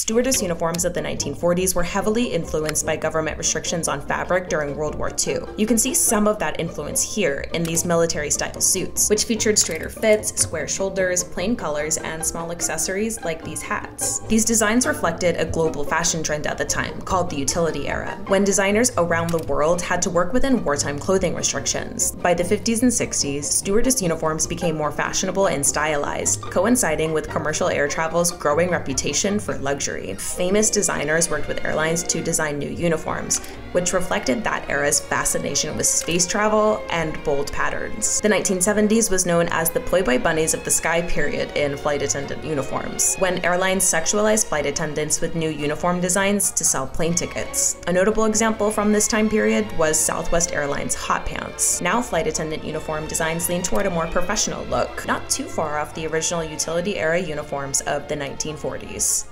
Stewardess uniforms of the 1940s were heavily influenced by government restrictions on fabric during World War II. You can see some of that influence here in these military style suits, which featured straighter fits, square shoulders, plain colors, and small accessories like these hats. These designs reflected a global fashion trend at the time, called the utility era, when designers around the world had to work within wartime clothing restrictions. By the 50s and 60s, stewardess uniforms became more fashionable and stylized, coinciding with commercial air travel's growing reputation for luxury luxury. Famous designers worked with airlines to design new uniforms, which reflected that era's fascination with space travel and bold patterns. The 1970s was known as the Playboy Bunnies of the Sky period in flight attendant uniforms, when airlines sexualized flight attendants with new uniform designs to sell plane tickets. A notable example from this time period was Southwest Airlines hot pants. Now flight attendant uniform designs lean toward a more professional look, not too far off the original utility era uniforms of the 1940s.